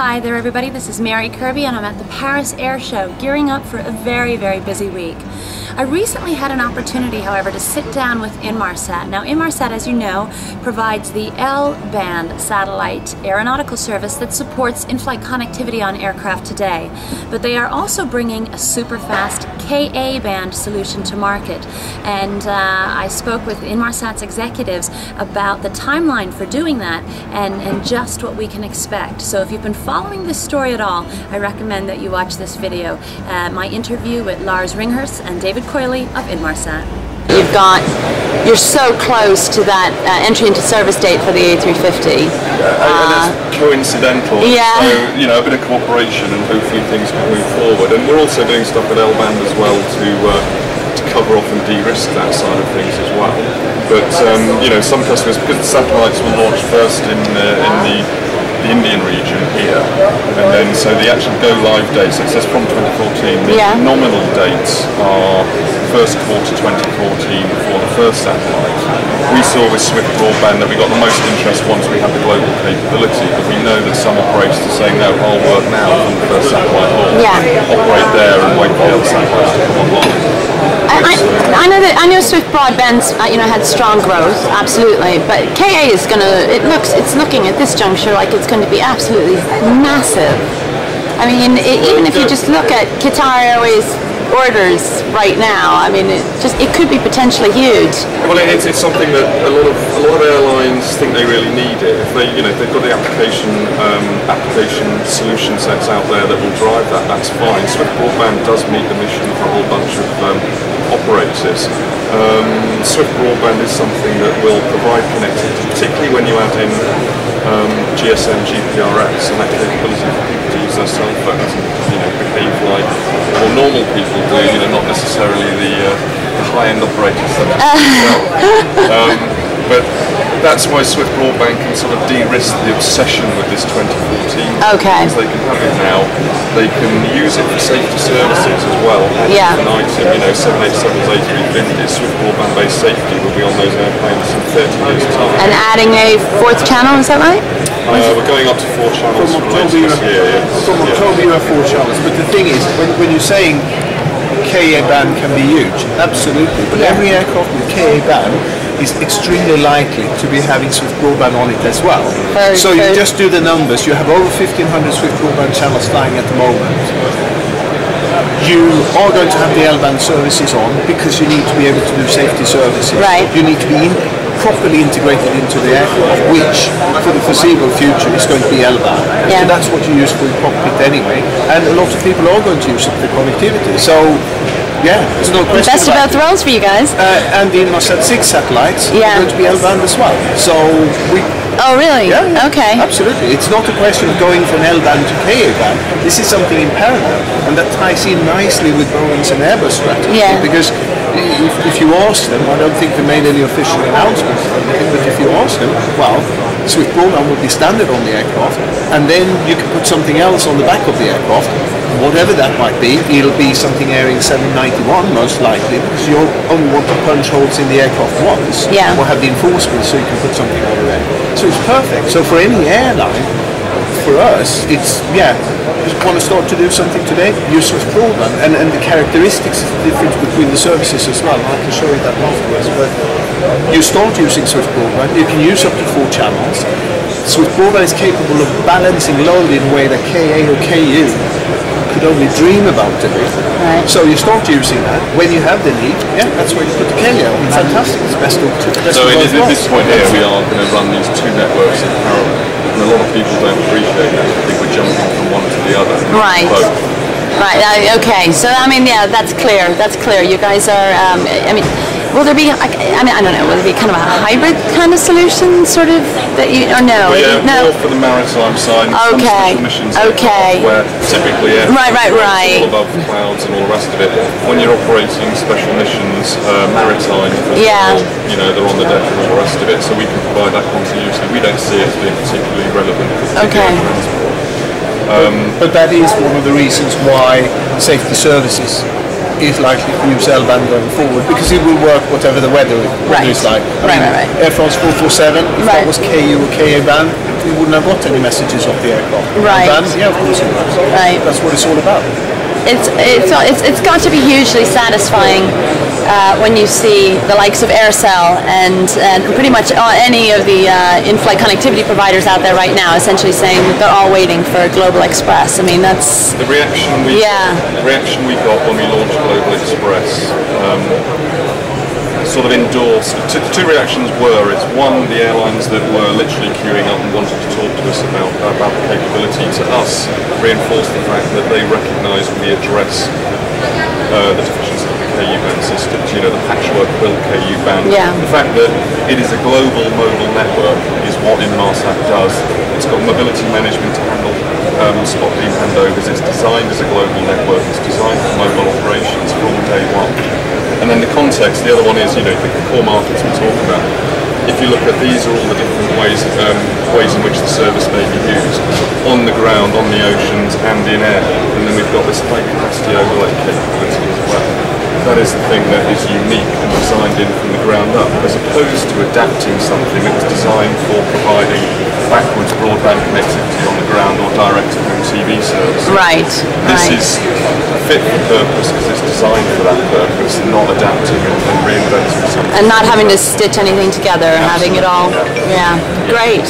Hi there everybody, this is Mary Kirby and I'm at the Paris Air Show gearing up for a very, very busy week. I recently had an opportunity, however, to sit down with Inmarsat. Now, Inmarsat, as you know, provides the L-band satellite aeronautical service that supports in-flight connectivity on aircraft today. But they are also bringing a super fast Ka-band solution to market. And uh, I spoke with Inmarsat's executives about the timeline for doing that and, and just what we can expect. So if you've been following this story at all, I recommend that you watch this video. Uh, my interview with Lars Ringhurst and David Coiley of Inmarsat. You've got, you're so close to that uh, entry into service date for the A350. Yeah, and it's coincidental. Yeah. So, you know, a bit of cooperation and hopefully things can move forward. And we're also doing stuff with L-band as well to uh, to cover off and de-risk that side of things as well. But, um, you know, some customers, because the satellites were launched first in, uh, in the the Indian region here, and then so the actual go live dates, it says from 2014, the Yeah. nominal dates are first quarter 2014 for the first satellite. We saw with SwiftBroadband that we got the most interest once we had the global capability, but we know that some operators are saying, no, I'll work now from the first satellite launch, Yeah. operate there and wait for the other satellites to come online. I, I, know that I know SwiftBroadband's uh, you know had strong growth, absolutely, but KA is gonna. It looks it's looking at this juncture like it's going to be absolutely massive. I mean, i even if you just look at Qatar Airways orders right now, I mean, it just it could be potentially huge. Well, it's, it's something that a lot of a lot of airlines think they really need it. If they, you know, they've got the application um, application solution sets out there that will drive that, that's fine. SwiftBroadband does meet the mission for a whole bunch of um, operators. Um, Swift Broadband is something that will provide connectivity, particularly when you add in um, GSM, GPRS, and that capability for people to use their cell phones and you know behave like more normal people do. You know, not necessarily the, uh, the high-end operators as. Um, but that's why SwiftBroadband can sort of de-risk the obsession with this 2014. Okay. Because they can have it now. They can use it for safety services as well. Add Yeah. An item, you know, 787s, A350s, SwiftBroadband-based safety will be on those airplanes in 30 years' time. And adding a fourth channel, is that right? Uh, we're going up to four channels From from October, you this have, year. Yes. from Yeah. October you have four channels. But the thing is, when, when you're saying KA band can be huge, absolutely. But Yeah. every aircraft with KA band is extremely likely to be having SwiftBroadband on it as well. Very so you just do the numbers. You have over 1,500 SwiftBroadband channels flying at the moment. You are going to have the L-band services on because you need to be able to do safety services. Right. You need to be in, properly integrated into the aircraft, which for the foreseeable future is going to be L-band. Yeah. So that's what you use for the cockpit anyway. And a lot of people are going to use it for connectivity. So, yeah, there's no question Best of about both it. worlds for you guys. Uh, and the Inmarsat 6 satellites Yeah. are going to be L-band as well. So we Oh, really? yeah, yeah, Okay. Absolutely. It's not a question of going from L-band to Ka-band. This is something in parallel, and that ties in nicely with Boeing's and Airbus strategy. Yeah. Because if, if you ask them, I don't think they made any official announcements, but if you ask them, well, SwiftBroadband will be standard on the aircraft, and then you can put something else on the back of the aircraft, whatever that might be. It'll be something ARINC 791 most likely, because you only want to punch holes in the aircraft once, Yeah. or have the enforcement so you can put something over there. So it's perfect. So for any airline, for us, it's yeah. Just want to start to do something today? Use SwiftBroadband, and and the characteristics is the difference between the services as well. I can show you that afterwards. But you start using SwiftBroadband, you can use up to four channels. SwiftBroadband is capable of balancing load in a way that KA or KU could only dream about doing. Right. So you start using that when you have the need. Yeah, that's where you put the KA on. Fantastic. It's best of best So of at at this worlds. point here, we are going to run these two networks in parallel, and a lot of people don't appreciate that. I think we're jumping from one to the other. Right. Both. Right. Uh, okay. So I mean, yeah, that's clear. That's clear. You guys are. Um, I mean, will there be? I I mean, I don't know. Will there be kind of a hybrid kind of solution, sort of that you? Or no? Well, yeah, no. more for the maritime side. and Okay, special missions okay. Where typically yeah, Right, right, right. all above clouds and all the rest of it. When you're operating special missions, uh, maritime, Yeah. example, you know, they're on the deck and all the rest of it, so we can provide that continuity. We don't see it as being particularly relevant Okay. particular transport. But that is one of the reasons why safety services is likely to use L-band going forward because it will work whatever the weather, Right. is like. I Right, mean, right, right. Air France 447, if Right. that was KU or KA band, we wouldn't have got any messages off the aircraft. Right. And then, yeah, of course it was. Right. That's what it's all about. It's it's it's, it's got to be hugely satisfying uh, when you see the likes of Aircell and and pretty much any of the uh, in-flight connectivity providers out there right now, essentially saying that they're all waiting for Global Xpress. I mean, that's The reaction we Yeah. the reaction we got when we launched Global Xpress um, sort of endorsed. Two, two reactions were: it's one, the airlines that were literally queuing up and wanted to talk to us about about the capability. To us, reinforced the fact that they recognise we address uh, the deficiencies of the KU band systems. You know, the patchwork built KU band. Yeah. The fact that it is a global mobile network is what Inmarsat does. It's got mobility management to handle um, spot beam handovers. It's designed as a global network. It's designed for mobile operations from day one. And then the context, the other one is, you know, the core markets we talk about. If you look at these are all the different ways um, ways in which the service may be used on the ground, on the oceans, and in air. And then we've got this high capacity overlay capability as well. That is the thing that is unique and designed in from the ground up, as opposed to adapting something that was designed for providing backwards broadband connectivity on the ground or direct-to-home TV service. Right. This right. is fit for purpose because it's designed for that purpose, not adapting and, and reinventing something. and not having to stitch anything together, having it all. Yeah, great.